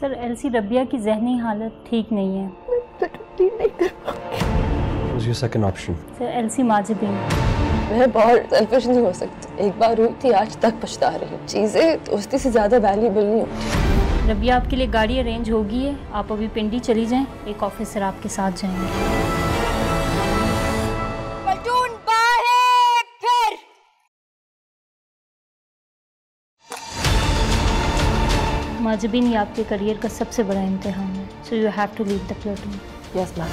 Sir LC Rabia की जहनी हालत ठीक नहीं है। Your second option? सर एलसी माजिबीन मैं बहुत सेल्फिश नहीं हो सकती। एक बार हुई थी आज तक पछता रही हूँ। चीज़ें दोस्ती से ज़्यादा वैल्यूबल नहीं होती। रबिया आपके लिए गाड़ी अरेंज होगी है। आप अभी पिंडी चली जाएँ एक ऑफिसर आपके साथ जाएँगे। माजबीन ये आपके करियर का सबसे बड़ा इम्तहान है। So you have to leave the platoon yes ma'am